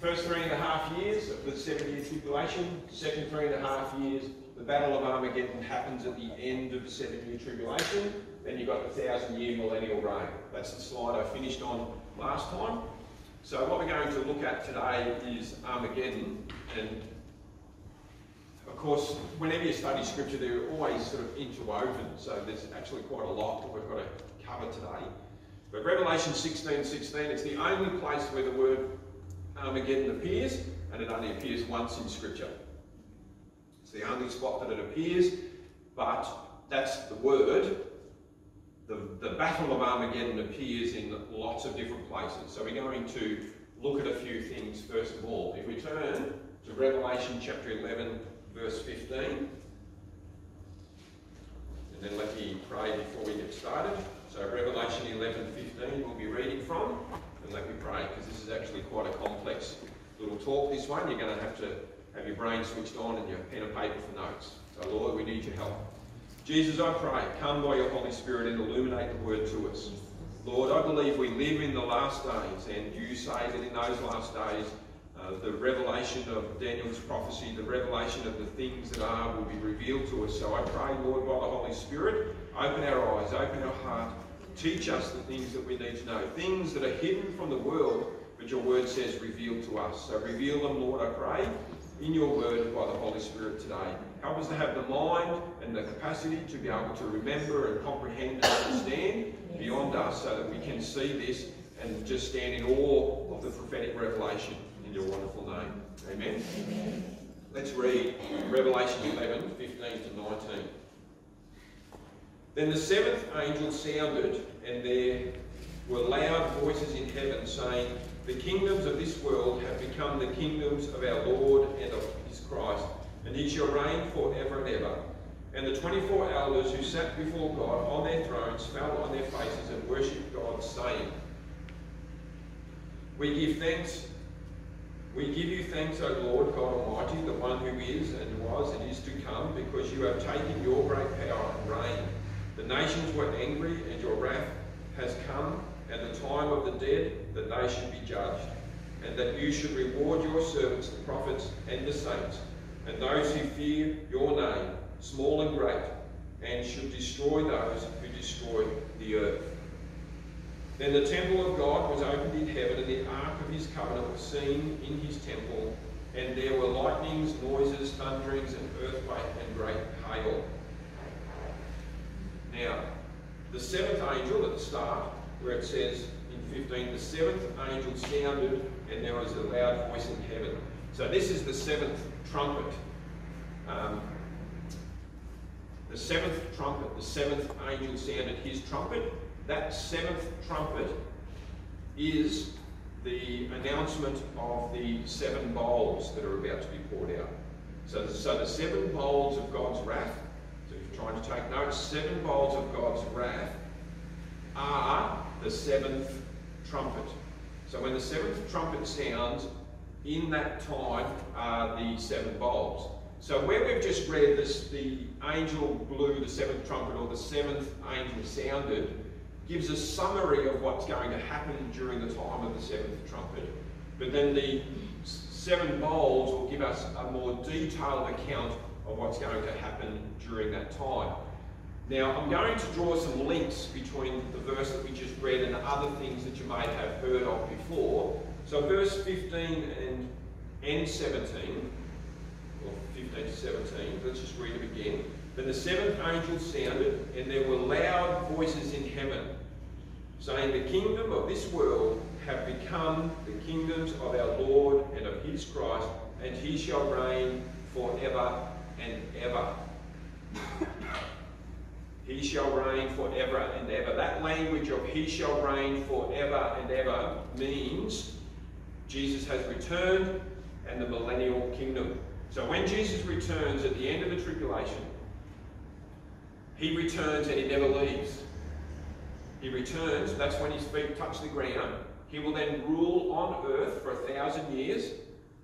First three and a half years of the seven year tribulation, second three and a half years, the Battle of Armageddon happens at the end of the seven year tribulation. Then you've got the thousand year millennial reign. That's the slide I finished on last time. So what we're going to look at today is Armageddon. And of course, whenever you study scripture, they're always sort of interwoven. So there's actually quite a lot that we've got to cover today. But Revelation 16, 16, it's the only place where the word Armageddon appears, and it only appears once in scripture. It's the only spot that it appears, but that's the word. The, the Battle of Armageddon appears in lots of different places. So we're going to look at a few things first of all. If we turn to Revelation chapter 11, verse 15, and then let me pray before we get started. So Revelation 11, 15 we'll be reading from, and let me pray, because this is actually quite a complex little talk, this one. You're going to have to have your brain switched on and your pen and paper for notes. So Lord, we need your help. Jesus, I pray, come by your Holy Spirit and illuminate the word to us. Lord, I believe we live in the last days, and you say that in those last days, uh, the revelation of Daniel's prophecy, the revelation of the things that are, will be revealed to us. So I pray, Lord, by the Holy Spirit, open our eyes, open our heart, teach us the things that we need to know, things that are hidden from the world, but your word says revealed to us. So reveal them, Lord, I pray, in your word by the Holy Spirit today. Help us to have the mind and the capacity to be able to remember and comprehend and understand beyond us so that we can see this and just stand in awe of the prophetic revelation in your wonderful name. Amen. Amen. Let's read Revelation 11, 15 to 19. Then the seventh angel sounded, and there were loud voices in heaven saying, The kingdoms of this world have become the kingdoms of our Lord and of his Christ, and he shall reign forever and ever. And the 24 elders who sat before God on their thrones fell on their faces and worshipped God, saying, We give thanks we give you thanks, O Lord God Almighty, the one who is and was and is to come, because you have taken your great power and reign. Nations were angry, and your wrath has come, and the time of the dead, that they should be judged, and that you should reward your servants, the prophets and the saints, and those who fear your name, small and great, and should destroy those who destroy the earth. Then the temple of God was opened in heaven, and the ark of his covenant was seen in his temple, and there were lightnings, noises, thunderings, and earthquake, and great hail. Now, the seventh angel at the start, where it says in 15, the seventh angel sounded, and there was a loud voice in heaven. So this is the seventh trumpet. Um, the seventh trumpet, the seventh angel sounded his trumpet, that seventh trumpet is the announcement of the seven bowls that are about to be poured out. So, so the seven bowls of God's wrath, so if you're seven bowls of God's wrath are the seventh trumpet. So when the seventh trumpet sounds, in that time are the seven bowls. So where we've just read this, the angel blew the seventh trumpet, or the seventh angel sounded, gives a summary of what's going to happen during the time of the seventh trumpet. But then the seven bowls will give us a more detailed account of what's going to happen during that time. Now, I'm going to draw some links between the verse that we just read and other things that you may have heard of before. So verse 15 and, and 17, or 15 to 17, let's just read it again. Then the seventh angel sounded, and there were loud voices in heaven saying, The kingdom of this world have become the kingdoms of our Lord and of his Christ, and he shall reign forever and ever. He shall reign forever and ever. That language of he shall reign forever and ever means Jesus has returned and the millennial kingdom. So when Jesus returns at the end of the tribulation, he returns and he never leaves. He returns, that's when his feet touch the ground. He will then rule on earth for a thousand years.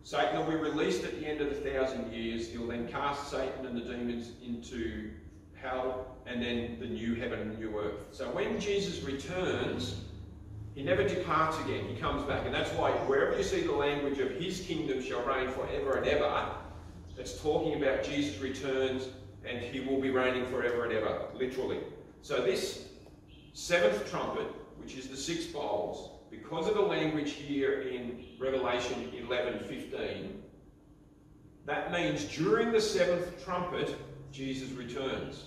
Satan will be released at the end of the thousand years. He'll then cast Satan and the demons into hell and then the new heaven and new earth. So when Jesus returns, He never departs again. He comes back. And that's why wherever you see the language of his kingdom shall reign forever and ever, it's talking about Jesus returns and he will be reigning forever and ever, literally. So this seventh trumpet, which is the six bowls, because of the language here in Revelation 11, 15, that means during the seventh trumpet, Jesus returns.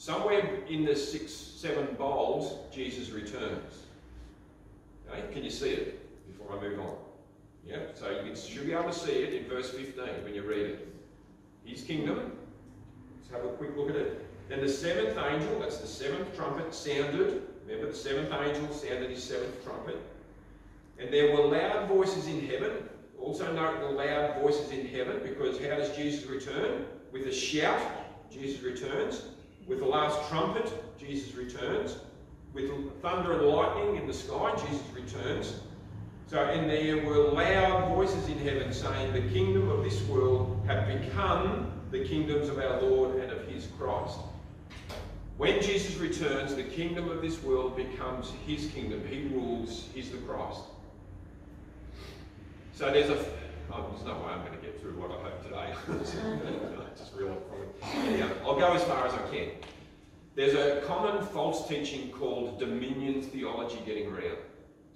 Somewhere in the six, seven bowls, Jesus returns. Okay? Can you see it before I move on? Yeah, so you should be able to see it in verse 15 when you read it. His kingdom. Let's have a quick look at it. Then the seventh angel, that's the seventh trumpet, sounded. Remember, the seventh angel sounded his seventh trumpet. And there were loud voices in heaven. Also note the loud voices in heaven, because how does Jesus return? With a shout, Jesus returns. With the last trumpet, Jesus returns. With thunder and lightning in the sky, Jesus returns. So, and there were loud voices in heaven saying, The kingdom of this world have become the kingdoms of our Lord and of his Christ. When Jesus returns, the kingdom of this world becomes his kingdom. He rules, he's the Christ. So there's a, oh, there's no way I'm going to get through what I hope today. just yeah, I'll go as far as I can. There's a common false teaching called dominion theology getting around.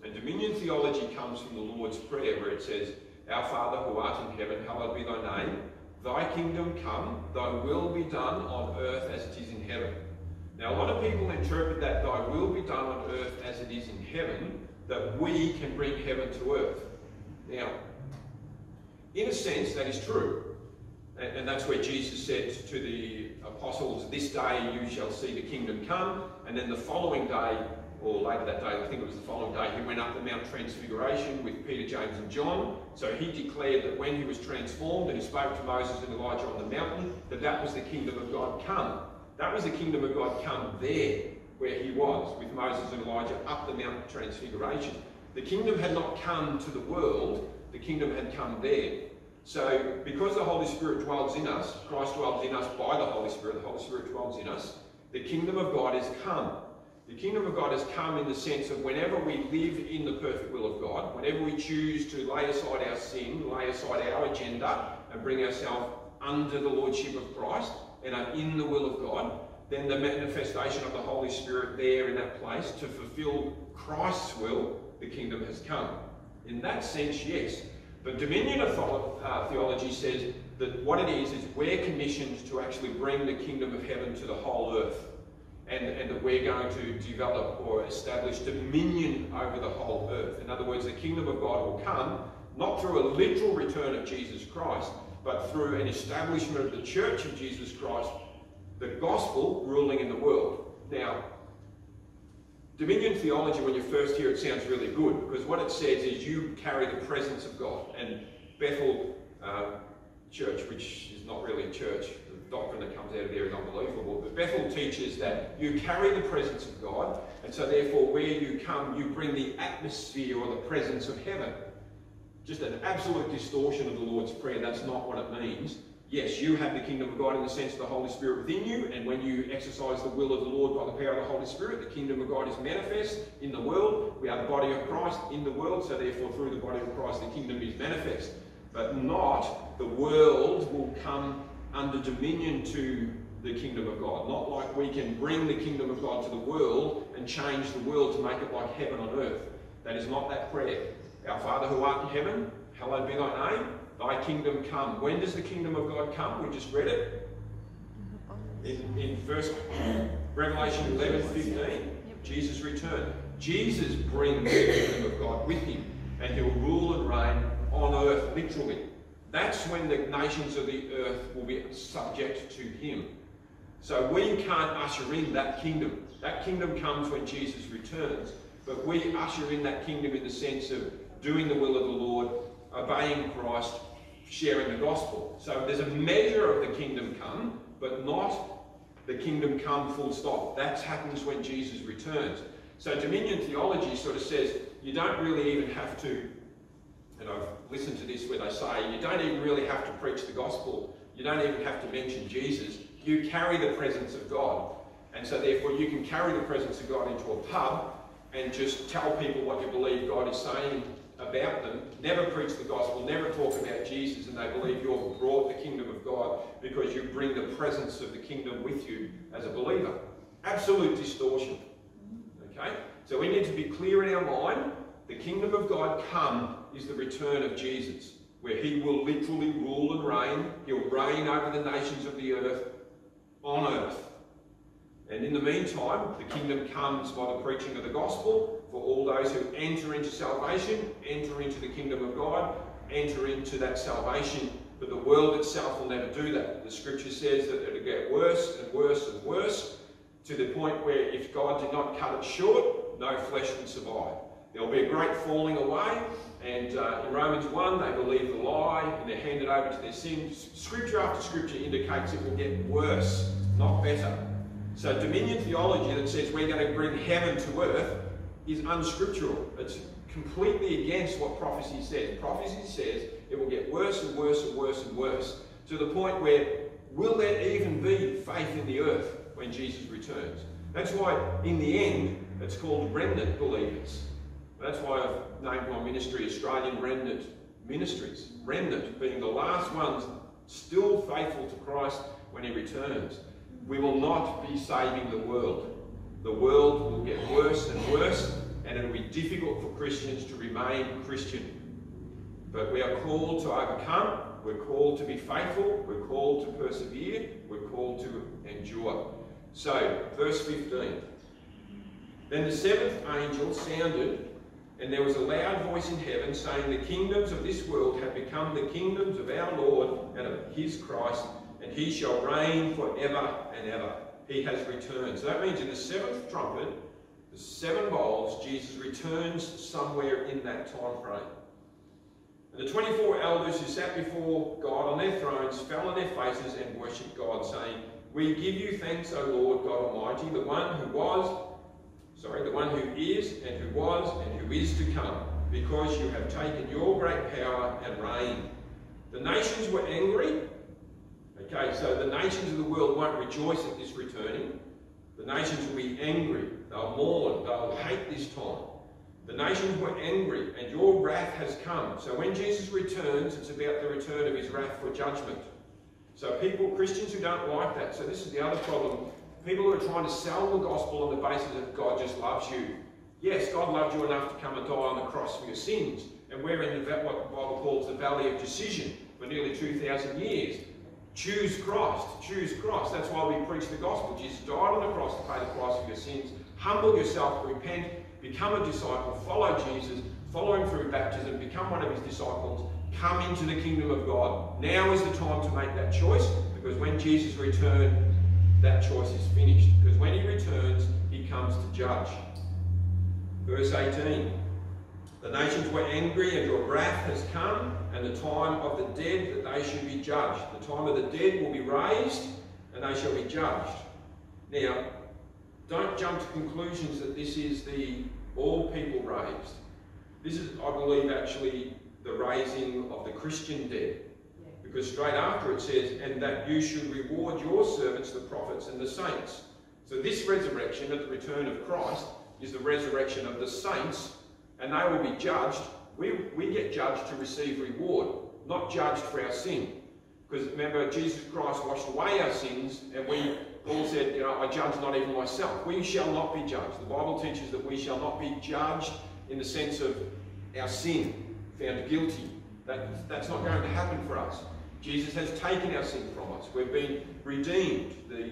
And dominion theology comes from the Lord's Prayer where it says, Our Father who art in heaven, hallowed be thy name. Thy kingdom come, thy will be done on earth as it is in heaven. Now a lot of people interpret that thy will be done on earth as it is in heaven, that we can bring heaven to earth. Now, in a sense, that is true. And, that's where Jesus said to the apostles, This day you shall see the kingdom come. And then the following day, or later that day, I think it was the following day, he went up the Mount Transfiguration with Peter, James, and John. So he declared that when he was transformed and he spoke to Moses and Elijah on the mountain, that that was the kingdom of God come. That was the kingdom of God come there, where he was, with Moses and Elijah up the Mount Transfiguration. The kingdom had not come to the world, the kingdom had come there. So, because the Holy Spirit dwells in us, Christ dwells in us by the Holy Spirit, the Holy Spirit dwells in us, the kingdom of God is come. The kingdom of God has come in the sense of whenever we live in the perfect will of God, whenever we choose to lay aside our sin, lay aside our agenda, and bring ourselves under the Lordship of Christ and are in the will of God, then the manifestation of the Holy Spirit there in that place to fulfill Christ's will, the kingdom has come. In that sense, yes, but dominion uh, theology says that what it is, is we're commissioned to actually bring the kingdom of heaven to the whole earth. And, and that we're going to develop or establish dominion over the whole earth. In other words, the kingdom of God will come not through a literal return of Jesus Christ, but through an establishment of the church of Jesus Christ, the gospel ruling in the world. Now, Dominion theology, when you first hear it, sounds really good because what it says is you carry the presence of God. And Bethel uh, Church, which is not really a church, the doctrine that comes out of there is unbelievable, but Bethel teaches that you carry the presence of God, and so therefore where you come, you bring the atmosphere or the presence of heaven. Just an absolute distortion of the Lord's Prayer. That's not what it means. Yes, you have the kingdom of God in the sense of the Holy Spirit within you, and when you exercise the will of the Lord by the power of the Holy Spirit, the kingdom of God is manifest in the world. We are the body of Christ in the world, so therefore through the body of Christ the kingdom is manifest. But not the world will come under dominion to the kingdom of God. Not like we can bring the kingdom of God to the world and change the world to make it like heaven on earth. That is not that prayer. Our Father who art in heaven, hallowed be thy name. Thy kingdom come. When does the kingdom of God come? We just read it. In, in first Revelation 11, 15, Jesus returned. Jesus brings the kingdom of God with him, and he'll rule and reign on earth literally. That's when the nations of the earth will be subject to him. So we can't usher in that kingdom. That kingdom comes when Jesus returns. But we usher in that kingdom in the sense of doing the will of the Lord, obeying Christ, sharing the gospel. So there's a measure of the kingdom come, but not the kingdom come full stop. That happens when Jesus returns. So dominion theology sort of says you don't really even have to, and I've listened to this where they say you don't even really have to preach the gospel. You don't even have to mention Jesus. You carry the presence of God. And so therefore you can carry the presence of God into a pub and just tell people what you believe God is saying about them, never preach the gospel, never talk about Jesus, and they believe you've brought the kingdom of God because you bring the presence of the kingdom with you as a believer. Absolute distortion. Okay? So we need to be clear in our mind. The kingdom of God come is the return of Jesus, where he will literally rule and reign. He'll reign over the nations of the earth on earth. And in the meantime, the kingdom comes by the preaching of the gospel for all those who enter into salvation, enter into the kingdom of God, enter into that salvation. But the world itself will never do that. The scripture says that it'll get worse and worse and worse to the point where if God did not cut it short, no flesh would survive. There'll be a great falling away, and uh, in Romans 1, they believe the lie and they're handed over to their sins. Scripture after scripture indicates it will get worse, not better. So, dominion theology that says we're going to bring heaven to earth is unscriptural. It's completely against what prophecy says. Prophecy says it will get worse and worse and worse and worse to the point where will there even be faith in the earth when Jesus returns? That's why, in the end, it's called remnant believers. That's why I've named my ministry Australian Remnant Ministries. Remnant being the last ones still faithful to Christ when He returns. We will not be saving the world. The world will get worse and worse, and it'll be difficult for Christians to remain Christian. But we are called to overcome, we're called to be faithful, we're called to persevere, we're called to endure. So, verse 15. Then the seventh angel sounded, and there was a loud voice in heaven saying, The kingdoms of this world have become the kingdoms of our Lord and of his Christ, and he shall reign forever and ever. He has returned. So that means in the seventh trumpet, the seven bowls, Jesus returns somewhere in that time frame. And the 24 elders who sat before God on their thrones fell on their faces and worshipped God, saying, We give you thanks, O Lord God Almighty, the one who was, sorry, the one who is and who was and who is to come, because you have taken your great power and reign. The nations were angry Okay, so the nations of the world won't rejoice at this returning. The nations will be angry. They'll mourn. They'll hate this time. The nations were angry, and your wrath has come. So when Jesus returns, it's about the return of his wrath for judgment. So people, Christians who don't like that, so this is the other problem. People who are trying to sell the gospel on the basis of God just loves you. Yes, God loved you enough to come and die on the cross for your sins. And we're in the, what the Bible calls the valley of decision for nearly 2,000 years. Choose Christ. Choose Christ. That's why we preach the gospel. Jesus died on the cross to pay the price of your sins. Humble yourself, repent, become a disciple, follow Jesus, follow him through baptism, become one of his disciples, come into the kingdom of God. Now is the time to make that choice because when Jesus returns, that choice is finished. Because when he returns, he comes to judge. Verse 18. The nations were angry, and your wrath has come, and the time of the dead that they should be judged. The time of the dead will be raised, and they shall be judged. Now, don't jump to conclusions that this is the all people raised. This is, I believe, actually the raising of the Christian dead. Because straight after it says, and that you should reward your servants, the prophets and the saints. So this resurrection at the return of Christ is the resurrection of the saints and they will be judged. We, we get judged to receive reward, not judged for our sin. Because remember, Jesus Christ washed away our sins, and we, Paul said, you know, I judge not even myself. We shall not be judged. The Bible teaches that we shall not be judged in the sense of our sin, found guilty. That, that's not going to happen for us. Jesus has taken our sin from us. We've been redeemed. The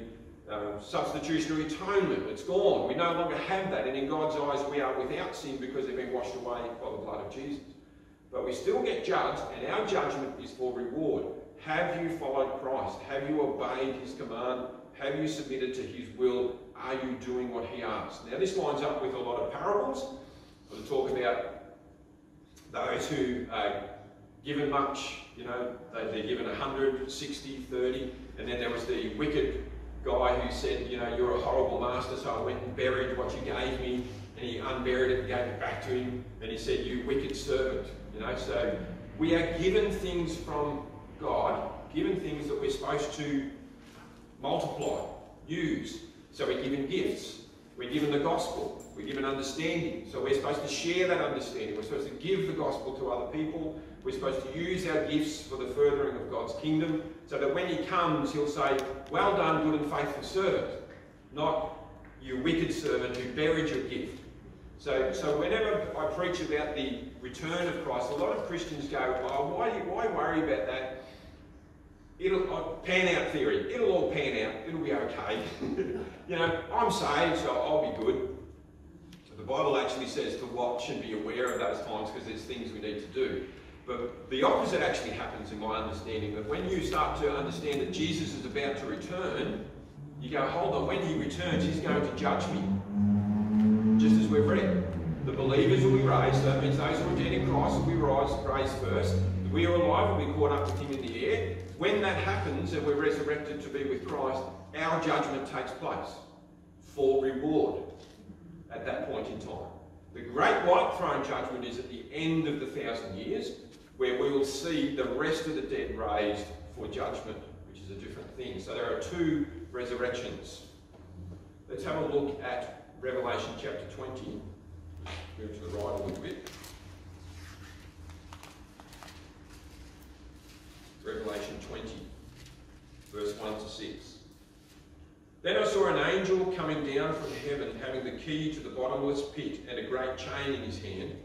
um, substitutionary atonement. It's gone. We no longer have that. And in God's eyes, we are without sin because they've been washed away by the blood of Jesus. But we still get judged, and our judgment is for reward. Have you followed Christ? Have you obeyed his command? Have you submitted to his will? Are you doing what he asks? Now, this lines up with a lot of parables. We'll talk about those who are given much, you know, they, they're given 100, 60, 30, and then there was the wicked guy who said, you know, you're a horrible master, so I went and buried what you gave me, and he unburied it and gave it back to him, and he said, you wicked servant. You know, so we are given things from God, given things that we're supposed to multiply, use. So we're given gifts. We're given the gospel. We're given understanding. So we're supposed to share that understanding. We're supposed to give the gospel to other people. We're supposed to use our gifts for the furthering of God's kingdom so that when he comes, he'll say, Well done, good and faithful servant. Not, you wicked servant who buried your gift. So, so whenever I preach about the return of Christ, a lot of Christians go, oh, why, why worry about that? It'll uh, pan out theory. It'll all pan out. It'll be okay. you know, I'm saved, so I'll be good. The Bible actually says to watch and be aware of those times because there's things we need to do. But the opposite actually happens in my understanding that when you start to understand that Jesus is about to return, you go, hold on, when he returns, he's going to judge me just as we've read. The believers will be raised, that means those who are dead in Christ will be raised first. We are alive will be caught up with him in the air. When that happens and we're resurrected to be with Christ, our judgment takes place for reward at that point in time. The great white throne judgment is at the end of the thousand years, where we will see the rest of the dead raised for judgment, which is a different thing. So there are two resurrections. Let's have a look at Revelation chapter 20. Move to the right a little bit. Revelation 20, verse 1 to 6. Then I saw an angel coming down from heaven, having the key to the bottomless pit and a great chain in his hand.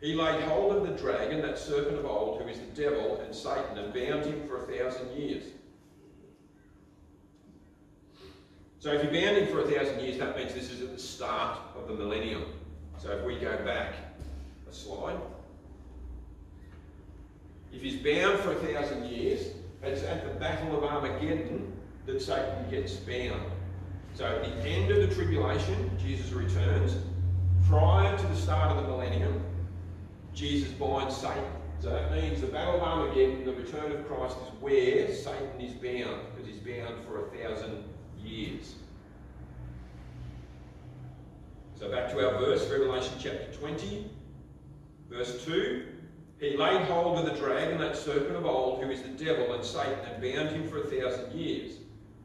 He laid hold of the dragon, that serpent of old, who is the devil and Satan, and bound him for a thousand years So if you're bounding for a thousand years, that means this is at the start of the millennium. So if we go back a slide, he's bound for a thousand years, it's at the Battle of Armageddon that Satan gets bound. So at the end of the tribulation, Jesus returns. Prior to the start of the millennium, Jesus binds Satan. So that means the Battle of Armageddon, the return of Christ, is where Satan is bound, because he's bound for a thousand years. So back to our verse, Revelation chapter 20, verse 2. He laid hold of the dragon, that serpent of old, who is the devil and Satan, and bound him for a thousand years.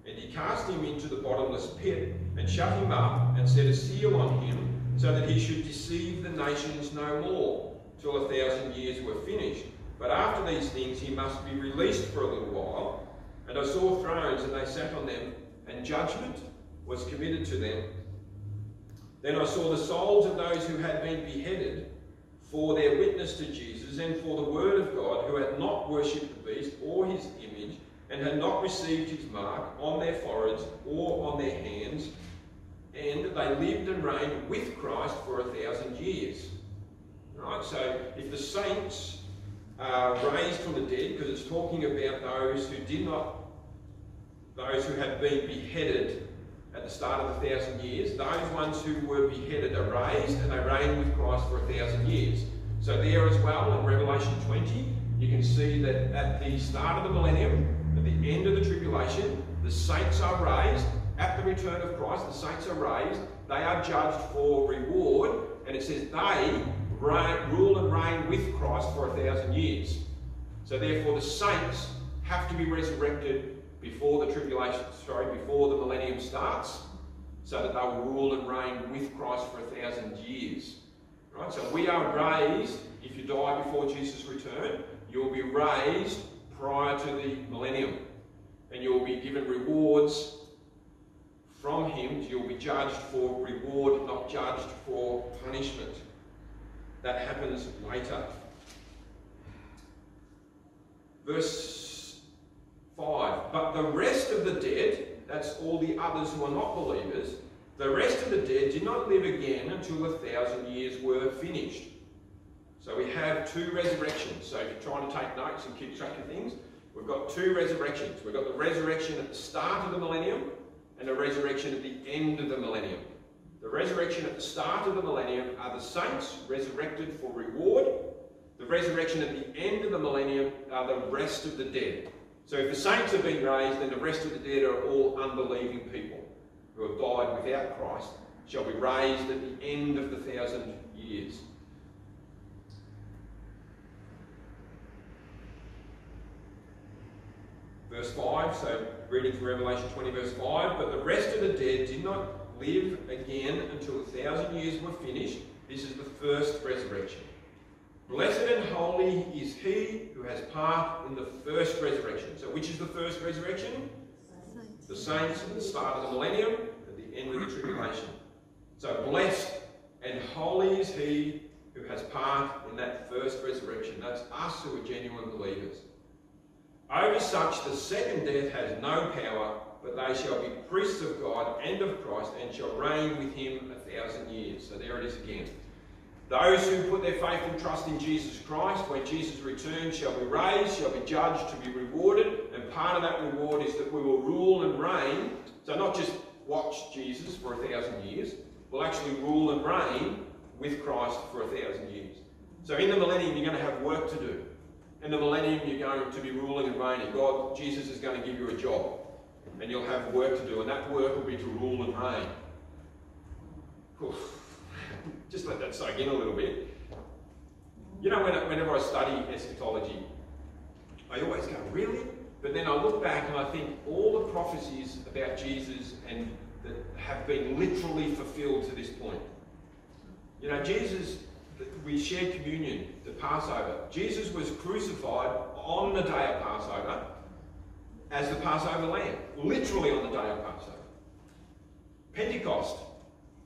And he cast him into the bottomless pit, and shut him up, and set a seal on him, so that he should deceive the nations no more, till a thousand years were finished. But after these things he must be released for a little while. And I saw thrones, and they sat on them, and judgment was committed to them. Then I saw the souls of those who had been beheaded for their witness to Jesus and for the word of God, who had not worshipped the beast or his image, and had not received his mark on their foreheads or on their hands, and they lived and reigned with Christ for a thousand years. Right, so if the saints are raised from the dead, because it's talking about those who did not those who have been beheaded at the start of the thousand years, those ones who were beheaded are raised and they reign with Christ for a thousand years. So there as well in Revelation 20, you can see that at the start of the millennium, at the end of the tribulation, the saints are raised. At the return of Christ, the saints are raised. They are judged for reward. And it says they reign, rule and reign with Christ for a thousand years. So therefore the saints have to be resurrected before the tribulation, sorry, before the millennium starts, so that they will rule and reign with Christ for a thousand years. Right? So we are raised, if you die before Jesus' return, you'll be raised prior to the millennium. And you'll be given rewards from him. You'll be judged for reward, not judged for punishment. That happens later. Verse 5. But the rest of the dead, that's all the others who are not believers, the rest of the dead did not live again until the thousand years were finished. So we have two resurrections. So if you're trying to take notes and keep track of things, we've got two resurrections. We've got the resurrection at the start of the millennium and a resurrection at the end of the millennium. The resurrection at the start of the millennium are the saints resurrected for reward. The resurrection at the end of the millennium are the rest of the dead. So if the saints have been raised, then the rest of the dead are all unbelieving people who have died without Christ, shall be raised at the end of the thousand years. Verse 5, so reading from Revelation 20, verse 5, but the rest of the dead did not live again until a thousand years were finished. This is the first resurrection. Blessed and holy is he who has part in the first resurrection. So, which is the first resurrection? The saints at the start of the millennium, at the end of the tribulation. So, blessed and holy is he who has part in that first resurrection. That's us who are genuine believers. Over such the second death has no power, but they shall be priests of God and of Christ and shall reign with him a thousand years. So there it is again. Those who put their faith and trust in Jesus Christ, when Jesus returns, shall be raised, shall be judged, to be rewarded, and part of that reward is that we will rule and reign. So not just watch Jesus for a thousand years, we'll actually rule and reign with Christ for a thousand years. So in the millennium, you're going to have work to do. In the millennium, you're going to be ruling and reigning. God, Jesus is going to give you a job, and you'll have work to do, and that work will be to rule and reign. Just let that soak in a little bit. You know, whenever I study eschatology, I always go, really? But then I look back and I think all the prophecies about Jesus and that have been literally fulfilled to this point. You know, Jesus, we shared communion, the Passover. Jesus was crucified on the day of Passover as the Passover lamb, literally on the day of Passover. Pentecost,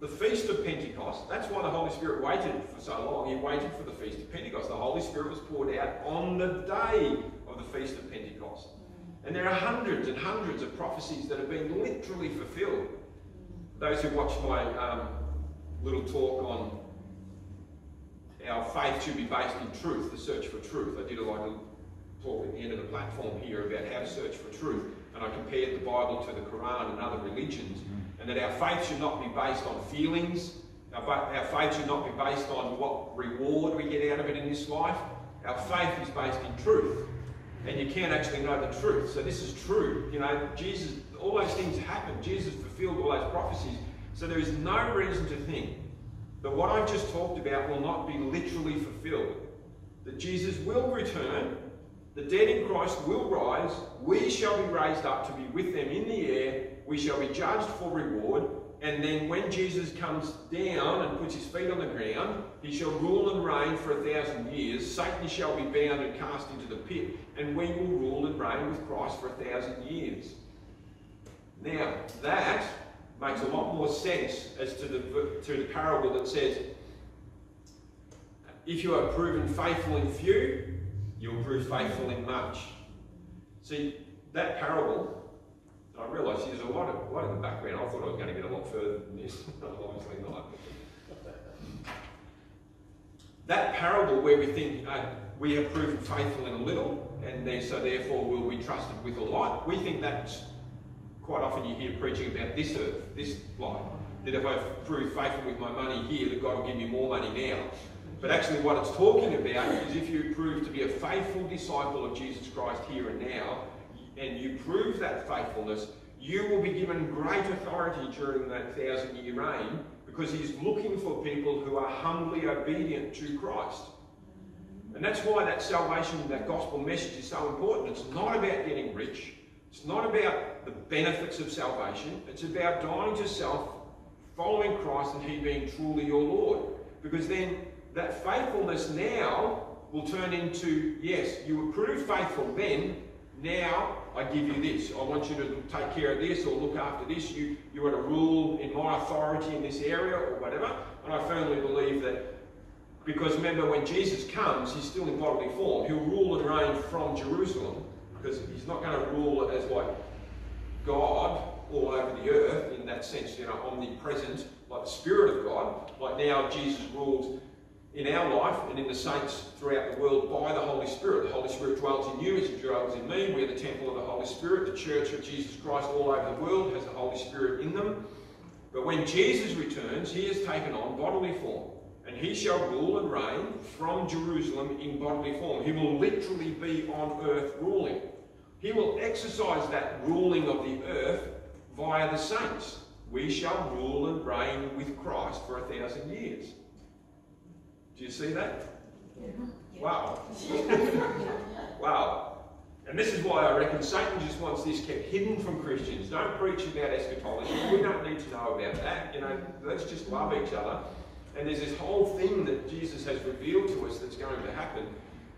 the Feast of Pentecost, that's why the Holy Spirit waited for so long. He waited for the Feast of Pentecost. The Holy Spirit was poured out on the day of the Feast of Pentecost. And there are hundreds and hundreds of prophecies that have been literally fulfilled. Those who watched my um, little talk on our faith should be based in truth, the search for truth. I did a like a talk at the end of the platform here about how to search for truth. And I compared the Bible to the Quran and other religions. Mm. And that our faith should not be based on feelings. Our, our faith should not be based on what reward we get out of it in this life. Our faith is based in truth. And you can't actually know the truth. So this is true. You know, Jesus, all those things happened. Jesus fulfilled all those prophecies. So there is no reason to think that what I've just talked about will not be literally fulfilled. That Jesus will return, the dead in Christ will rise, we shall be raised up to be with them in the air, we shall be judged for reward, and then when Jesus comes down and puts his feet on the ground, he shall rule and reign for a thousand years. Satan shall be bound and cast into the pit, and we will rule and reign with Christ for a thousand years. Now, that makes a lot more sense as to the, to the parable that says, if you are proven faithful in few, you'll prove faithful in much. See, that parable, I realise there's a lot, of, lot in the background. I thought I was going to get a lot further than this. Obviously not. That parable where we think uh, we have proven faithful in a little, and then, so therefore we'll be trusted with a lot, we think that's quite often you hear preaching about this earth, this life. That if I prove faithful with my money here, that God will give me more money now. But actually what it's talking about is if you prove to be a faithful disciple of Jesus Christ here and now, and you prove that faithfulness, you will be given great authority during that thousand year reign because he's looking for people who are humbly obedient to Christ. And that's why that salvation, that gospel message is so important. It's not about getting rich. It's not about the benefits of salvation. It's about dying to self, following Christ, and He being truly your Lord. Because then that faithfulness now will turn into yes, you were proved faithful then. Now I give you this. I want you to take care of this or look after this. You you are to rule in my authority in this area or whatever. And I firmly believe that because remember when Jesus comes, he's still in bodily form. He'll rule and reign from Jerusalem because he's not going to rule as like God all over the earth in that sense, you know, omnipresent, like the Spirit of God. Like now Jesus rules in our life and in the saints throughout the world by the Holy Spirit. The Holy Spirit dwells in you as it dwells in me. We're the temple of the Holy Spirit. The church of Jesus Christ all over the world has the Holy Spirit in them. But when Jesus returns, he has taken on bodily form. And he shall rule and reign from Jerusalem in bodily form. He will literally be on earth ruling. He will exercise that ruling of the earth via the saints. We shall rule and reign with Christ for a thousand years. Do you see that? Yeah. Wow. wow. And this is why I reckon Satan just wants this kept hidden from Christians. Don't preach about eschatology. We don't need to know about that. You know, let's just love each other. And there's this whole thing that Jesus has revealed to us that's going to happen.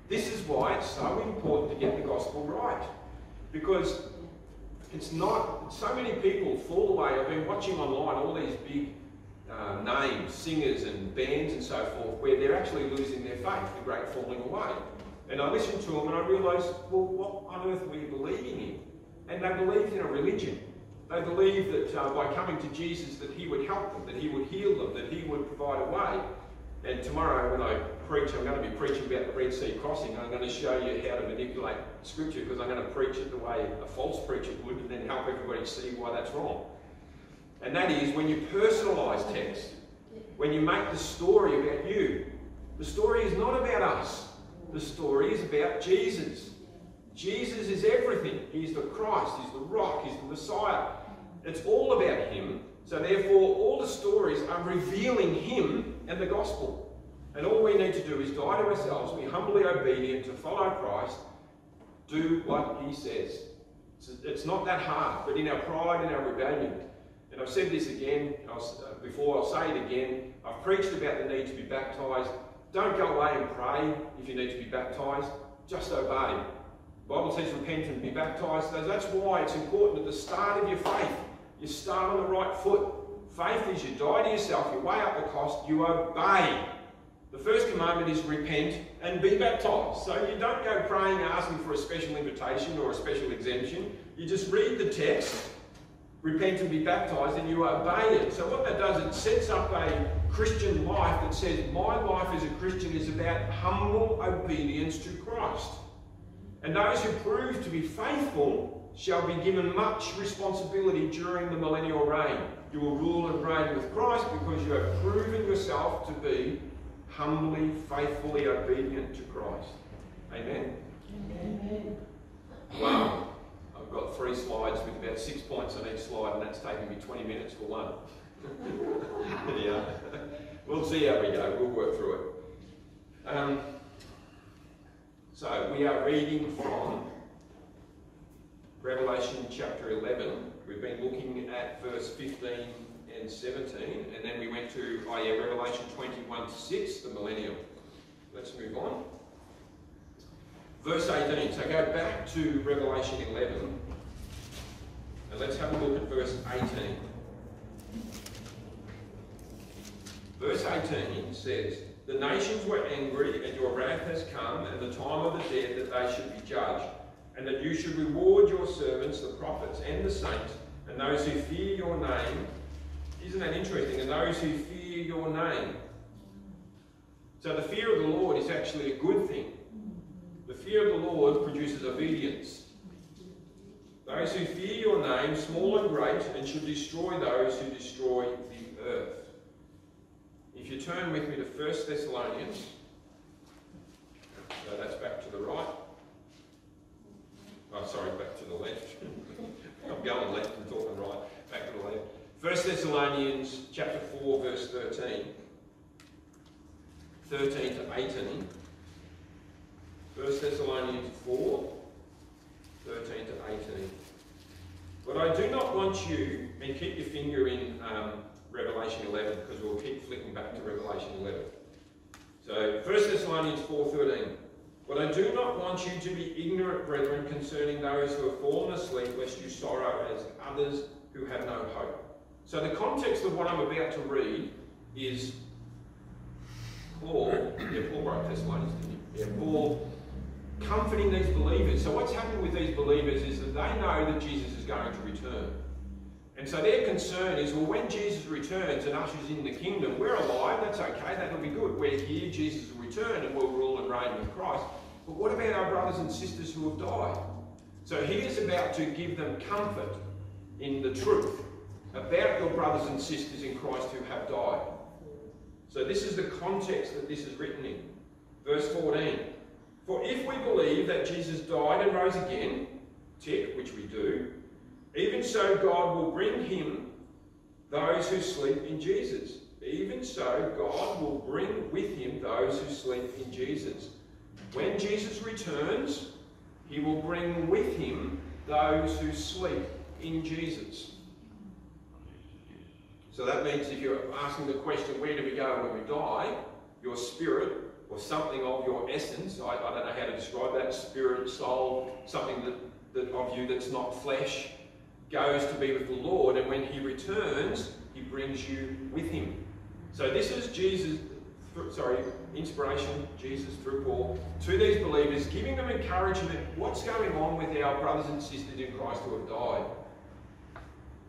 This is why it's so important to get the gospel right. Because it's not, so many people fall away. I've been watching online all these big uh, names, singers and bands and so forth, where they're actually losing their faith, the great falling away. And I listened to them and I realised, well, what on earth were you believing in? And they believed in a religion. They believed that uh, by coming to Jesus that he would help them, that he would heal them, that he would provide a way. And tomorrow when I preach, I'm going to be preaching about the Red Sea crossing. I'm going to show you how to manipulate Scripture because I'm going to preach it the way a false preacher would and then help everybody see why that's wrong. And that is when you personalise text, when you make the story about you. The story is not about us. The story is about Jesus. Jesus is everything. He's the Christ, He's the rock, He's the Messiah. It's all about Him. So therefore, all the stories are revealing Him and the gospel. And all we need to do is die to ourselves, be humbly obedient to follow Christ, do what He says. It's not that hard, but in our pride and our rebellion, and I've said this again uh, before, I'll say it again. I've preached about the need to be baptised. Don't go away and pray if you need to be baptised. Just obey. The Bible says repent and be baptised. So that's why it's important at the start of your faith, you start on the right foot. Faith is you die to yourself, you weigh up the cost, you obey. The first commandment is repent and be baptised. So you don't go praying asking for a special invitation or a special exemption. You just read the text repent and be baptized and you obey it. So what that does, it sets up a Christian life that says my life as a Christian is about humble obedience to Christ. And those who prove to be faithful shall be given much responsibility during the millennial reign. You will rule and reign with Christ because you have proven yourself to be humbly, faithfully obedient to Christ. Amen? Amen. Wow got three slides with about six points on each slide, and that's taken me 20 minutes for one. yeah. We'll see how we go. We'll work through it. Um, so we are reading from Revelation chapter 11. We've been looking at verse 15 and 17, and then we went to oh yeah, Revelation 21 to 6, the millennium. Let's move on. Verse 18. So go back to Revelation 11. And let's have a look at verse 18. Verse 18 says, The nations were angry, and your wrath has come, and the time of the dead that they should be judged, and that you should reward your servants, the prophets and the saints, and those who fear your name. Isn't that interesting? And those who fear your name. So the fear of the Lord is actually a good thing. The fear of the Lord produces obedience. Those who fear your name, small and great, and should destroy those who destroy the earth. If you turn with me to 1 Thessalonians, so that's back to the right. Oh, sorry, back to the left. I'm going left and talking right. Back to the left. 1 Thessalonians chapter 4, verse 13. 13 to 18. 1 Thessalonians 4, 13 to 18. But I do not want you, and keep your finger in um, Revelation 11, because we'll keep flicking back to Revelation 11. So 1 Thessalonians 4.13. But I do not want you to be ignorant, brethren, concerning those who have fallen asleep, lest you sorrow as others who have no hope. So the context of what I'm about to read is Paul, yeah, Paul wrote Thessalonians, didn't he? Yeah, Paul comforting these believers. So what's happening with these believers is that they know that Jesus is going to return. And so their concern is, well, when Jesus returns and ushers in the kingdom, we're alive, that's okay, that'll be good. We're here, Jesus will return and we'll rule and reign with Christ. But what about our brothers and sisters who have died? So he is about to give them comfort in the truth about your brothers and sisters in Christ who have died. So this is the context that this is written in. Verse 14. For if we believe that Jesus died and rose again, tick, which we do, even so God will bring him those who sleep in Jesus. Even so, God will bring with him those who sleep in Jesus. When Jesus returns, he will bring with him those who sleep in Jesus. So that means if you're asking the question, where do we go when we die? Your spirit or something of your essence, I, I don't know how to describe that, spirit, soul, something that, that of you that's not flesh, goes to be with the Lord, and when he returns, he brings you with him. So this is Jesus, sorry, inspiration, Jesus through Paul, to these believers, giving them encouragement. What's going on with our brothers and sisters in Christ who have died?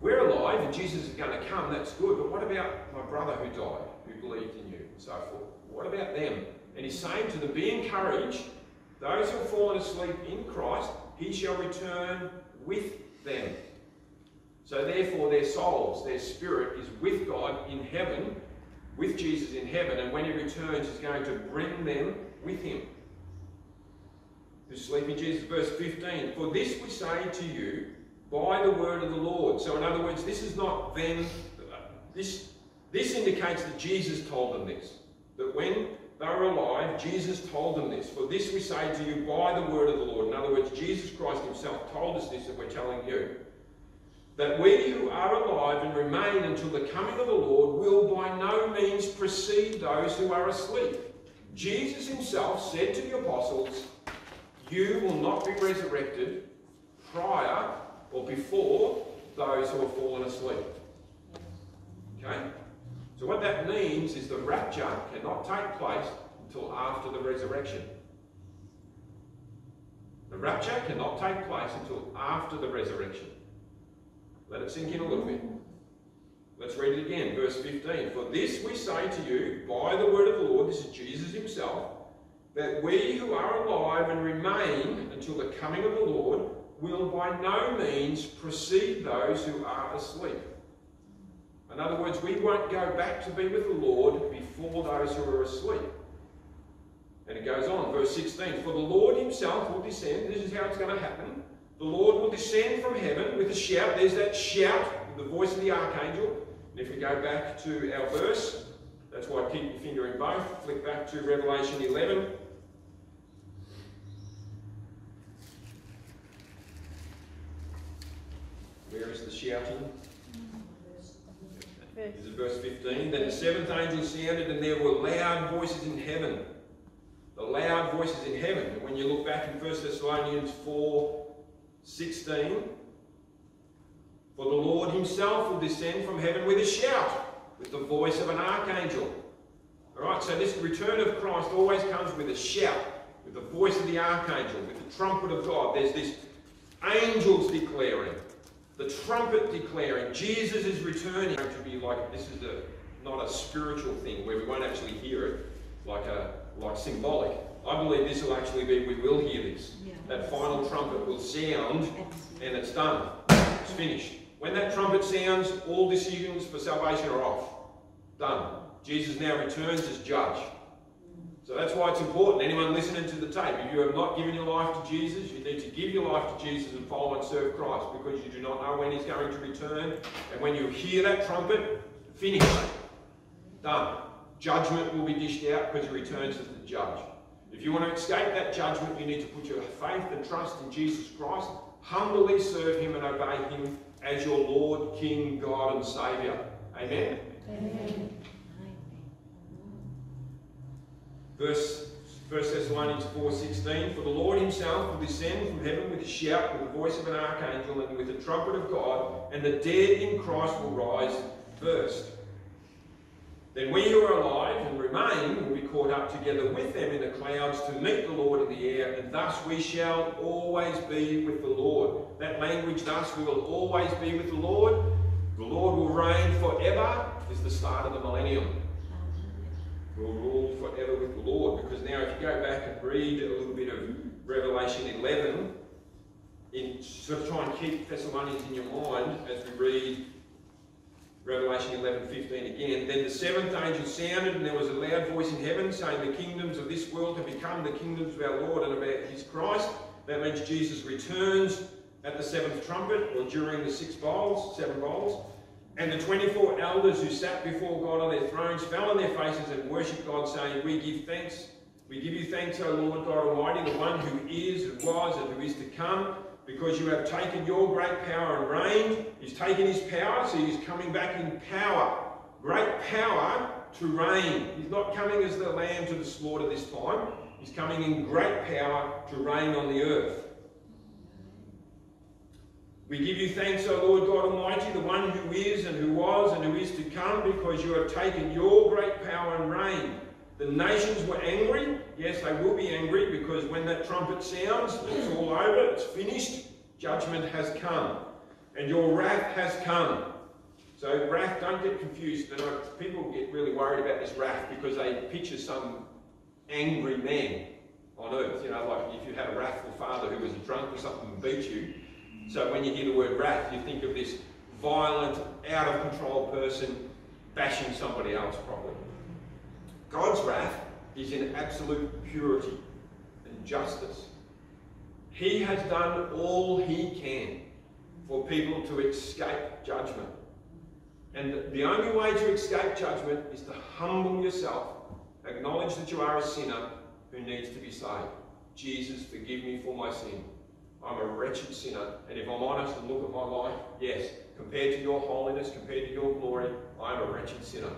We're alive and Jesus is going to come, that's good, but what about my brother who died, who believed in you, and so forth? What about them? And he's saying to them, Be encouraged, those who have fallen asleep in Christ, he shall return with them. So therefore their souls, their spirit is with God in heaven, with Jesus in heaven, and when he returns, he's going to bring them with him. Who sleep in Jesus, verse 15. For this we say to you, by the word of the Lord. So, in other words, this is not them, uh, this, this indicates that Jesus told them this. That when they were alive, Jesus told them this. For this we say to you by the word of the Lord. In other words, Jesus Christ himself told us this, and we're telling you. That we who are alive and remain until the coming of the Lord will by no means precede those who are asleep. Jesus himself said to the apostles, You will not be resurrected prior or before those who have fallen asleep. Okay? So what that means is the rapture cannot take place until after the resurrection. The rapture cannot take place until after the resurrection. Let it sink in a little bit. Let's read it again, verse 15. For this we say to you by the word of the Lord, this is Jesus himself, that we who are alive and remain until the coming of the Lord will by no means precede those who are asleep. In other words, we won't go back to be with the Lord before those who are asleep. And it goes on, verse 16 For the Lord himself will descend, this is how it's going to happen. The Lord will descend from heaven with a shout. There's that shout, the voice of the archangel. And if we go back to our verse, that's why I keep your finger in both. Flick back to Revelation 11. Where is the shouting? Is verse 15? Then the seventh angel sounded, and there were loud voices in heaven. The loud voices in heaven. And when you look back in 1 Thessalonians 4 16, for the Lord himself will descend from heaven with a shout, with the voice of an archangel. All right, so this return of Christ always comes with a shout, with the voice of the archangel, with the trumpet of God. There's this angels declaring, the trumpet declaring Jesus is returning to be like this is a not a spiritual thing where we won't actually hear it like a like symbolic. I believe this will actually be we will hear this. Yeah. That final trumpet will sound and it's done. It's finished. When that trumpet sounds, all decisions for salvation are off. Done. Jesus now returns as judge. So that's why it's important. Anyone listening to the tape, if you have not given your life to Jesus, you need to give your life to Jesus and follow and serve Christ because you do not know when He's going to return. And when you hear that trumpet, finish. Done. Judgment will be dished out because He returns as the judge. If you want to escape that judgment, you need to put your faith and trust in Jesus Christ, humbly serve Him and obey Him as your Lord, King, God, and Saviour. Amen. Amen. Verse 1 Thessalonians 4.16, For the Lord himself will descend from heaven with a shout, with the voice of an archangel, and with the trumpet of God, and the dead in Christ will rise first. Then we who are alive and remain will be caught up together with them in the clouds to meet the Lord in the air, and thus we shall always be with the Lord. That language, thus we will always be with the Lord. The Lord will reign forever is the start of the millennium will rule forever with the Lord. Because now, if you go back and read a little bit of Revelation 11, in sort of try and keep Thessalonians in your mind as we read Revelation 11, 15 again. Then the seventh angel sounded, and there was a loud voice in heaven saying, The kingdoms of this world have become the kingdoms of our Lord and of his Christ. That means Jesus returns at the seventh trumpet or during the six bowls, seven bowls. And the 24 elders who sat before God on their thrones fell on their faces and worshipped God, saying, We give thanks, we give you thanks, O Lord God Almighty, the one who is and was and who is to come, because you have taken your great power and reigned. He's taken his power, so he's coming back in power. Great power to reign. He's not coming as the lamb to the slaughter this time. He's coming in great power to reign on the earth. We give you thanks, O Lord God Almighty, the one who is and who was and who is to come, because you have taken your great power and reign. The nations were angry. Yes, they will be angry because when that trumpet sounds, it's all over, it's finished. Judgment has come. And your wrath has come. So wrath, don't get confused. People get really worried about this wrath because they picture some angry man on earth. You know, like if you had a wrathful father who was a drunk or something and beat you. So when you hear the word wrath, you think of this violent, out of control person bashing somebody else probably. God's wrath is in absolute purity and justice. He has done all he can for people to escape judgment. And the only way to escape judgment is to humble yourself, acknowledge that you are a sinner who needs to be saved. Jesus, forgive me for my sin. I'm a wretched sinner, and if I'm honest and look at my life, yes, compared to your holiness, compared to your glory, I'm a wretched sinner.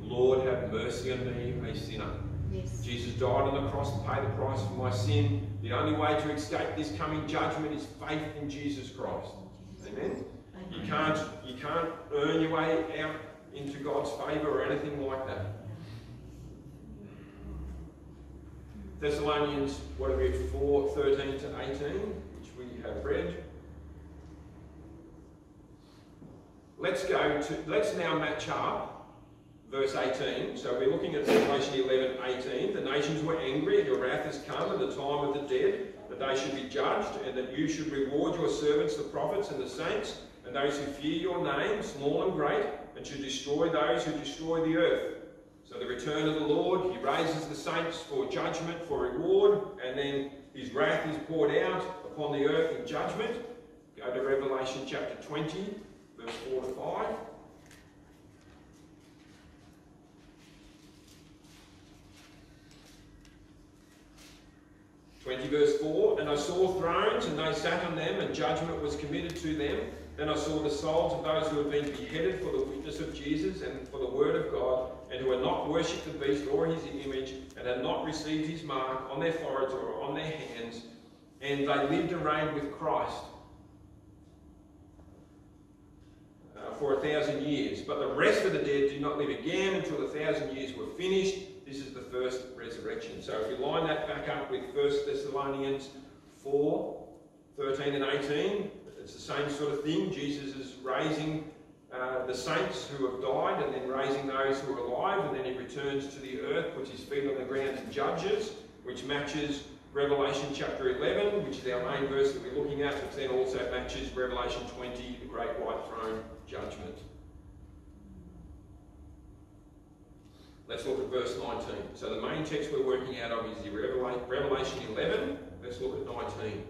Lord, have mercy on me, a sinner. Yes. Jesus died on the cross to pay the price for my sin. The only way to escape this coming judgment is faith in Jesus Christ. Amen. You can't, you can't earn your way out into God's favour or anything like that. Thessalonians, what are we, 4, 13 to 18, we. Let's go to, let's now match up verse 18. So we're looking at Revelation 11, 18. The nations were angry, and your wrath has come, and the time of the dead, that they should be judged, and that you should reward your servants, the prophets and the saints, and those who fear your name, small and great, and should destroy those who destroy the earth. So the return of the Lord, he raises the saints for judgment, for reward, and then his wrath is poured out upon the earth in judgment. Go to Revelation chapter 20, verse 4 to 5. 20 verse 4, And I saw thrones, and they sat on them, and judgment was committed to them. Then I saw the souls of those who had been beheaded for the witness of Jesus and for the word of God, and who had not worshipped the beast or his image, and had not received his mark on their foreheads or on their hands, and they lived and reigned with Christ uh, for a thousand years. But the rest of the dead did not live again until the thousand years were finished. This is the first resurrection. So if you line that back up with 1 Thessalonians 4, 13 and 18, it's the same sort of thing. Jesus is raising uh, the saints who have died and then raising those who are alive, and then he returns to the earth, puts his feet on the ground and judges, which matches Revelation chapter 11, which is our main verse that we're looking at, which then also matches Revelation 20, the great white throne judgment. Let's look at verse 19. So the main text we're working out of is Revelation 11. Let's look at 19.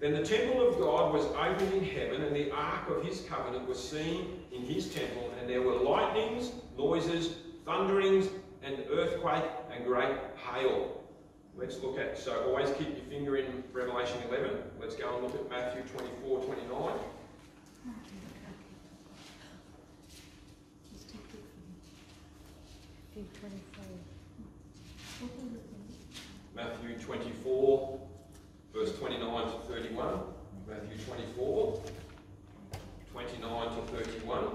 Then the temple of God was opened in heaven, and the ark of his covenant was seen in his temple, and there were lightnings, noises, thunderings, and earthquake, and great hail. Let's look at, so always keep your finger in Revelation 11. Let's go and look at Matthew 24, 29. Matthew 24, verse 29 to 31. Matthew 24, 29 to 31.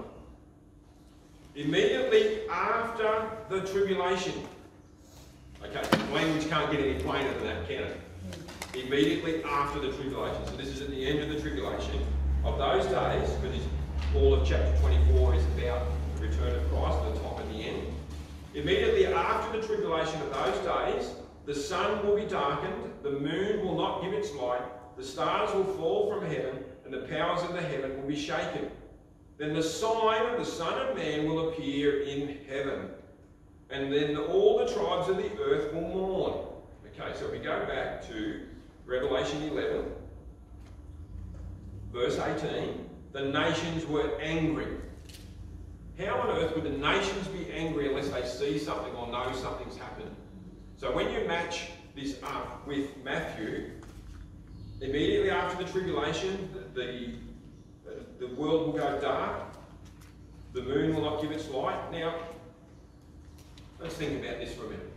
Immediately after the tribulation. Language can't get any plainer than that, can it? Immediately after the tribulation. So this is at the end of the tribulation. Of those days, because all of chapter 24 is about the return of Christ, at the top and the end. Immediately after the tribulation of those days, the sun will be darkened, the moon will not give its light, the stars will fall from heaven, and the powers of the heaven will be shaken. Then the sign of the Son of Man will appear in heaven. And then all the tribes of the earth will mourn. Okay, so if we go back to Revelation 11, verse 18, the nations were angry. How on earth would the nations be angry unless they see something or know something's happened? So when you match this up with Matthew, immediately after the tribulation, the, the, uh, the world will go dark, the moon will not give its light. Now, let's think about this for a minute.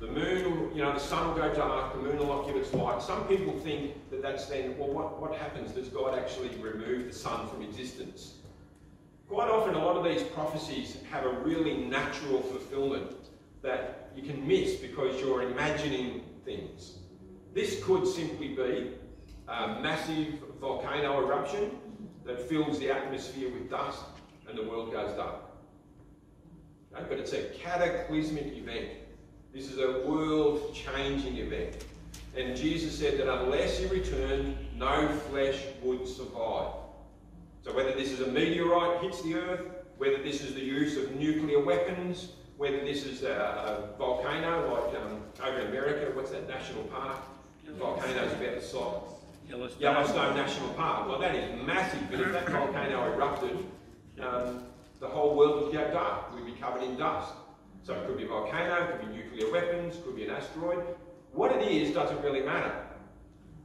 The moon, you know, the sun will go dark, the moon will not give its light. Some people think that that's then, well, what, what happens? Does God actually remove the sun from existence? Quite often, a lot of these prophecies have a really natural fulfillment that you can miss because you're imagining things. This could simply be a massive volcano eruption that fills the atmosphere with dust and the world goes dark. Okay? But it's a cataclysmic event. This is a world changing event. And Jesus said that unless he returned, no flesh would survive. So whether this is a meteorite hits the earth, whether this is the use of nuclear weapons, whether this is a, a volcano like um, over in America, what's that national park? Volcanoes about the size. Yellowstone. Yellowstone National Park. Well, that is massive, but if that volcano erupted, um, the whole world would go dark. We'd be covered in dust. So it could be a volcano, it could be nuclear weapons, it could be an asteroid. What it is doesn't really matter.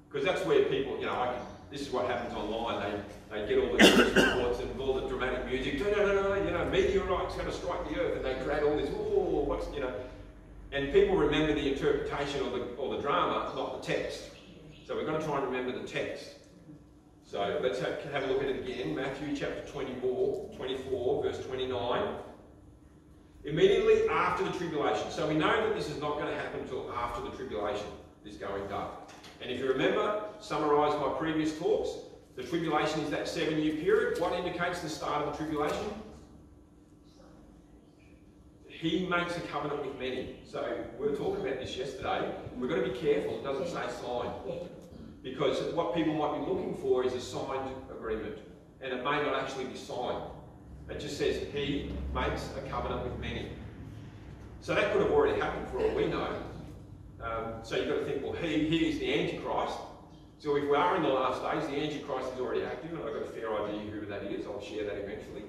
Because that's where people, you know, I can, this is what happens online. They, they get all the news reports and all the dramatic music. No, no, no, no, you know, meteorite's going to strike the earth. And they create all this, oh, what's, you know. And people remember the interpretation or the, or the drama, not the text. So we're going to try and remember the text. So let's have, have a look at it again. Matthew chapter 24, 24 verse 29 immediately after the tribulation. So we know that this is not going to happen until after the tribulation, is going dark. And if you remember, summarise my previous talks, the tribulation is that seven year period. What indicates the start of the tribulation? He makes a covenant with many. So we were talking about this yesterday. We've got to be careful. It doesn't say sign. Because what people might be looking for is a signed agreement. And it may not actually be signed. It just says he makes a covenant with many. So that could have already happened for all we know. Um, so you've got to think, well, he, he is the Antichrist. So if we are in the last days, the Antichrist is already active, and I've got a fair idea who that is. I'll share that eventually.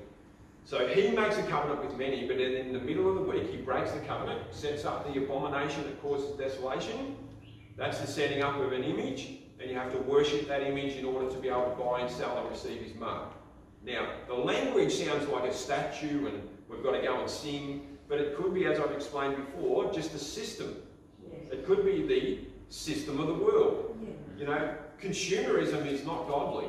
So he makes a covenant with many, but in the middle of the week, he breaks the covenant, sets up the abomination that causes desolation. That's the setting up of an image, and you have to worship that image in order to be able to buy and sell and receive his mark. Now, the language sounds like a statue and we've got to go and sing, but it could be, as I've explained before, just a system. It could be the system of the world. You know, consumerism is not godly.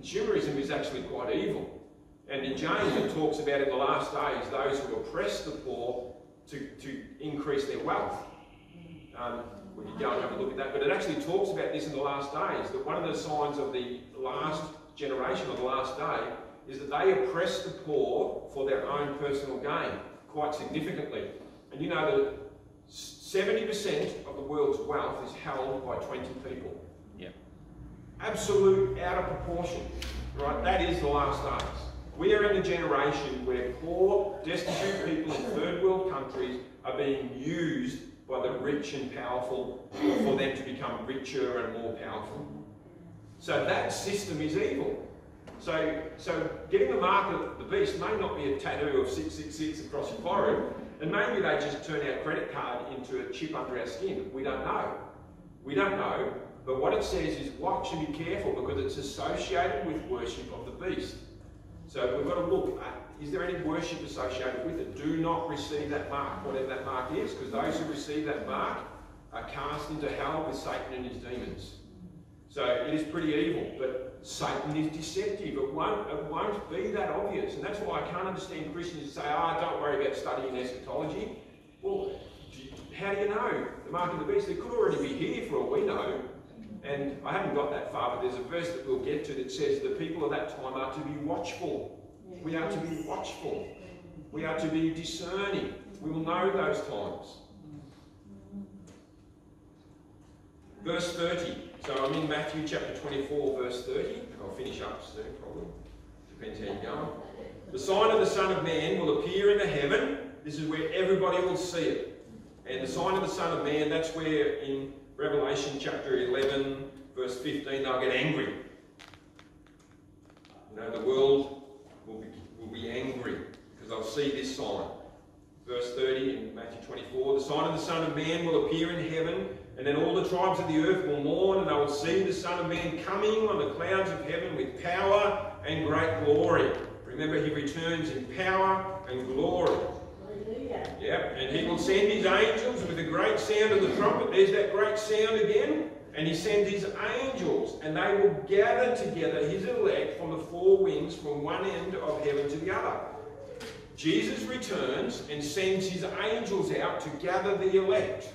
Consumerism is actually quite evil. And in James it talks about in the last days those who oppress the poor to, to increase their wealth. Um, could go and have a look at that, but it actually talks about this in the last days, that one of the signs of the last generation or the last day is that they oppress the poor for their own personal gain quite significantly. And you know that 70% of the world's wealth is held by 20 people. Yeah. Absolute out of proportion. Right? That is the last days. We are in a generation where poor, destitute people in third world countries are being used by the rich and powerful for them to become richer and more powerful. So that system is evil. So, so getting the mark of the beast may not be a tattoo of 666 across your forehead, and maybe they just turn our credit card into a chip under our skin. We don't know. We don't know. But what it says is watch and be careful because it's associated with worship of the beast. So we've got to look at is there any worship associated with it? Do not receive that mark, whatever that mark is, because those who receive that mark are cast into hell with Satan and his demons. So it is pretty evil, but Satan is deceptive. It won't, it won't be that obvious. And that's why I can't understand Christians who say, oh, don't worry about studying eschatology. Well, how do you know? The mark of the beast, it could already be here for all we know. And I haven't got that far, but there's a verse that we'll get to that says the people of that time are to be watchful. We are to be watchful. We are to be discerning. We will know those times. Verse 30. So I'm in Matthew chapter 24, verse 30. I'll finish up soon, probably. Depends how you go. The sign of the Son of Man will appear in the heaven. This is where everybody will see it. And the sign of the Son of Man, that's where in Revelation chapter 11, verse 15, they'll get angry. You know, the world will be, will be angry because they'll see this sign. Verse 30 in Matthew 24 The sign of the Son of Man will appear in heaven, and then all the tribes of the earth will mourn, and they will see the Son of Man coming on the clouds of heaven with power and great glory. Remember, he returns in power and glory. Yep, and he will send his angels with a great sound of the trumpet. There's that great sound again. And he sends his angels, and they will gather together his elect from the four winds from one end of heaven to the other. Jesus returns and sends his angels out to gather the elect.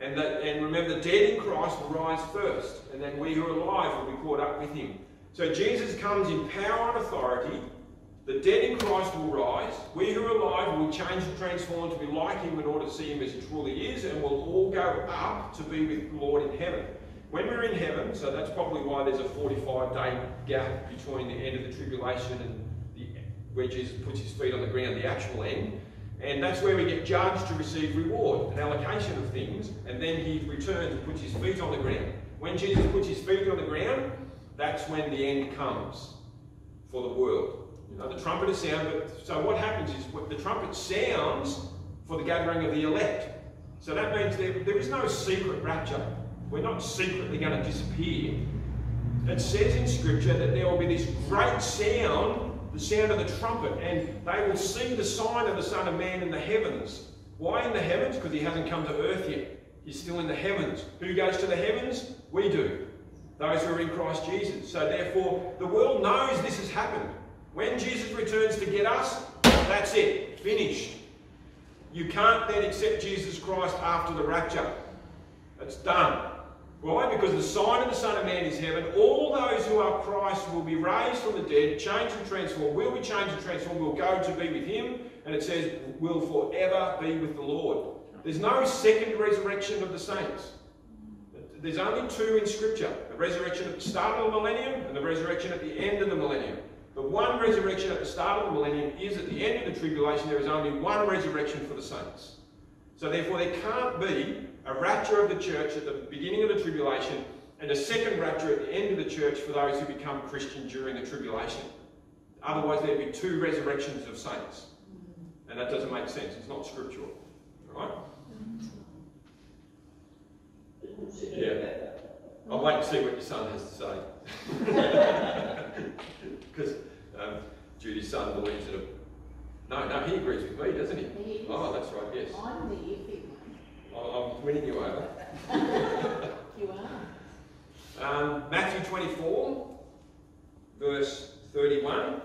And, the, and remember, the dead in Christ will rise first, and then we who are alive will be caught up with him. So Jesus comes in power and authority. The dead in Christ will rise. We who are alive will change and transform to be like him in order to see him as he truly is, and we'll all go up to be with the Lord in heaven. When we're in heaven, so that's probably why there's a 45 day gap between the end of the tribulation and the, where Jesus puts his feet on the ground, the actual end. And that's where we get judged to receive reward, an allocation of things, and then he returns and puts his feet on the ground. When Jesus puts his feet on the ground, that's when the end comes for the world. Know, the trumpet is sounded. So what happens is the trumpet sounds for the gathering of the elect. So that means there, there is no secret rapture. We're not secretly going to disappear. It says in Scripture that there will be this great sound, the sound of the trumpet, and they will see the sign of the Son of Man in the heavens. Why in the heavens? Because he hasn't come to earth yet. He's still in the heavens. Who goes to the heavens? We do. Those who are in Christ Jesus. So therefore, the world knows this has happened. When Jesus returns to get us, that's it. Finished. You can't then accept Jesus Christ after the rapture. It's done. Why? Because the sign of the Son of Man is heaven. All those who are Christ will be raised from the dead, changed and transformed. Will be changed and transformed. Will go to be with Him. And it says, will forever be with the Lord. There's no second resurrection of the saints. There's only two in Scripture the resurrection at the start of the millennium and the resurrection at the end of the millennium. The one resurrection at the start of the millennium is at the end of the tribulation. There is only one resurrection for the saints. So, therefore, there can't be a rapture of the church at the beginning of the tribulation and a second rapture at the end of the church for those who become Christian during the tribulation. Otherwise, there'd be two resurrections of saints. And that doesn't make sense. It's not scriptural. Right? Yeah. I'll wait and see what your son has to say. Because um, Judy's son believes in a. No, no, he agrees with me, doesn't he? He Oh, that's right, yes. I'm the iffy one. I'm winning you over. You are. Um, Matthew 24, verse 31.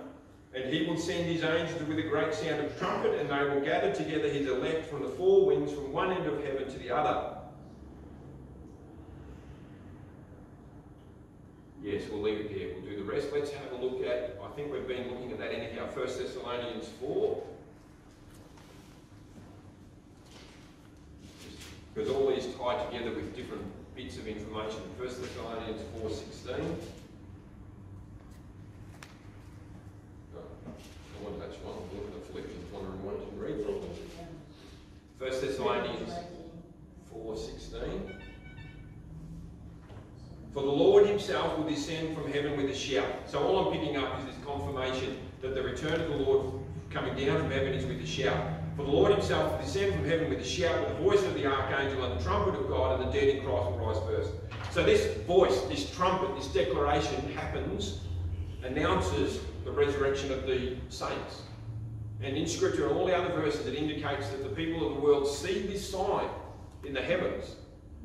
And he will send his angels with a great sound of trumpet, and they will gather together his elect from the four winds, from one end of heaven to the other. Yes, we'll leave it there. We'll do the rest. Let's have a look at, I think we've been looking at that anyhow, 1 Thessalonians 4. Because all these tie together with different bits of information. 1 Thessalonians 4.16. Oh, I want Philippians 1 and 1 to read from. 1 Thessalonians 4.16. For the Lord himself will descend from heaven with a shout. So all I'm picking up is this confirmation that the return of the Lord coming down from heaven is with a shout. For the Lord himself will descend from heaven with a shout, with the voice of the archangel and the trumpet of God, and the dead in Christ will rise first. So this voice, this trumpet, this declaration happens, announces the resurrection of the saints. And in Scripture and all the other verses, it indicates that the people of the world see this sign in the heavens.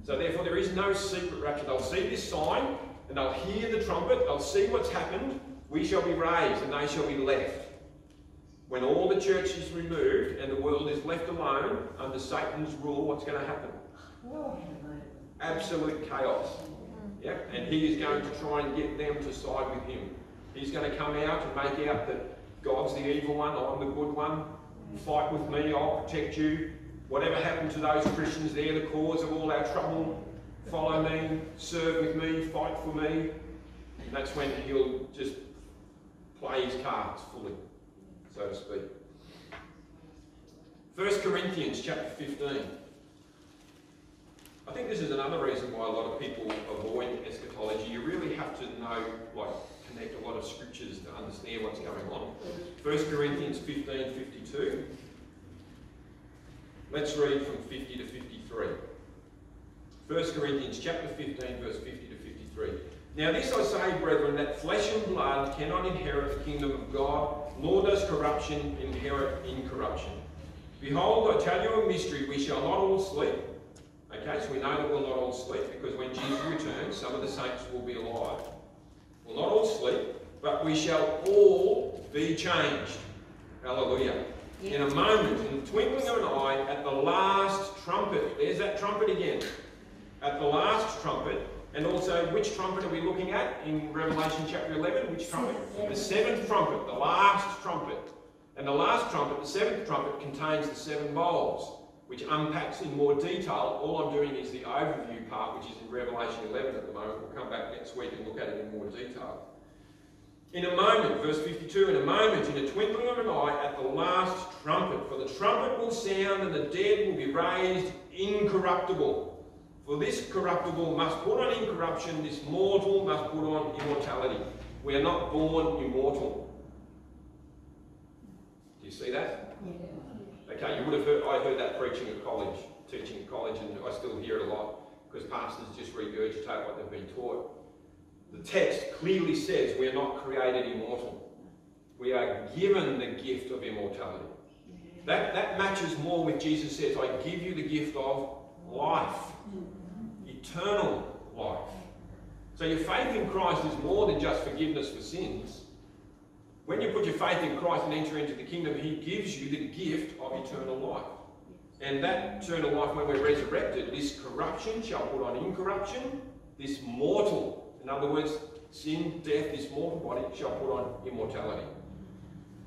So therefore there is no secret rapture. They'll see this sign, and they'll hear the trumpet, they'll see what's happened, we shall be raised, and they shall be left. When all the church is removed and the world is left alone under Satan's rule, what's going to happen? Absolute chaos. Yep. And he is going to try and get them to side with him. He's going to come out and make out that God's the evil one, I'm the good one. Fight with me, I'll protect you. Whatever happened to those Christians, they're the cause of all our trouble. Follow me, serve with me, fight for me. And that's when he'll just play his cards fully so to speak. 1 Corinthians chapter 15. I think this is another reason why a lot of people avoid eschatology. You really have to know, like, connect a lot of scriptures to understand what's going on. 1 Corinthians 15 52. Let's read from 50 to 53. 1 Corinthians chapter 15, verse 50 to 53. Now this I say, brethren, that flesh and blood cannot inherit the kingdom of God, nor does corruption inherit incorruption. Behold, I tell you a mystery, we shall not all sleep. Okay, so we know that we'll not all sleep, because when Jesus returns, some of the saints will be alive. We'll not all sleep, but we shall all be changed. Hallelujah. In a moment, in the twinkling of an eye, at the last trumpet. There's that trumpet again. At the last trumpet. And also, which trumpet are we looking at in Revelation chapter 11? Which trumpet? The seventh trumpet, the last trumpet. And the last trumpet, the seventh trumpet, contains the seven bowls, which unpacks in more detail. All I'm doing is the overview part, which is in Revelation 11 at the moment. We'll come back next week and look at it in more detail. In a moment, verse 52, in a moment, in a twinkling of an eye, at the last trumpet, for the trumpet will sound and the dead will be raised incorruptible. For this corruptible must put on incorruption, this mortal must put on immortality. We are not born immortal. Do you see that? Yeah. Okay, you would have heard, I heard that preaching at college, teaching at college, and I still hear it a lot because pastors just regurgitate what they've been taught. The text clearly says we are not created immortal. We are given the gift of immortality. That, that matches more with Jesus says, I give you the gift of life, eternal life. So your faith in Christ is more than just forgiveness for sins. When you put your faith in Christ and enter into the kingdom, He gives you the gift of eternal life. And that eternal life, when we're resurrected, this corruption shall put on incorruption, this mortal in other words, sin, death, this mortal body shall put on immortality.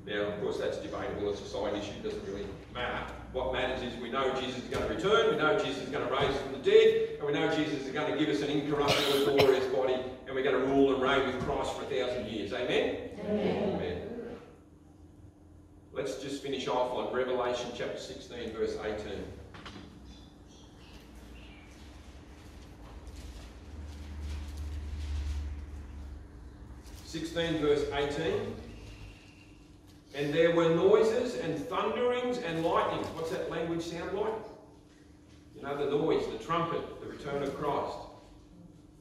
Now, of course, that's debatable. It's a side issue. It doesn't really matter. What matters is we know Jesus is going to return. We know Jesus is going to raise from the dead. And we know Jesus is going to give us an incorruptible, glorious body. And we're going to rule and reign with Christ for a thousand years. Amen? Amen. Amen. Let's just finish off on Revelation chapter 16, verse 18. 16 verse 18. And there were noises and thunderings and lightnings. What's that language sound like? You know, the noise, the trumpet, the return of Christ.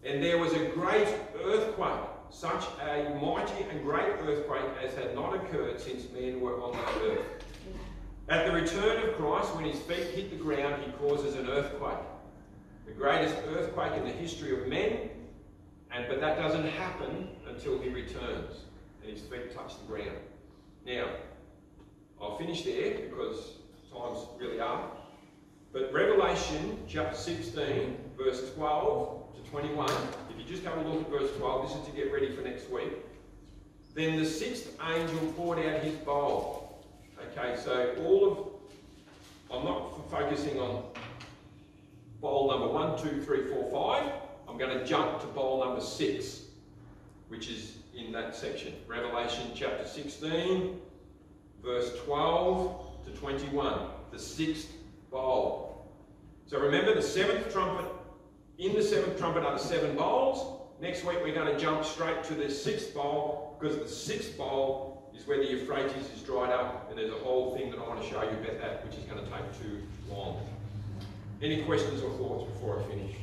And there was a great earthquake, such a mighty and great earthquake as had not occurred since men were on the earth. At the return of Christ, when his feet hit the ground, he causes an earthquake. The greatest earthquake in the history of men, and but that doesn't happen until he returns and his feet touch the ground. Now, I'll finish there because time's really up. But Revelation chapter 16, verse 12 to 21, if you just have a look at verse 12, this is to get ready for next week. Then the sixth angel poured out his bowl. Okay, so all of, I'm not focusing on bowl number one, two, three, four, five. I'm going to jump to bowl number six which is in that section. Revelation chapter 16, verse 12 to 21, the sixth bowl. So remember the seventh trumpet, in the seventh trumpet are the seven bowls. Next week we're going to jump straight to the sixth bowl because the sixth bowl is where the Euphrates is dried up and there's a whole thing that I want to show you about that which is going to take too long. Any questions or thoughts before I finish?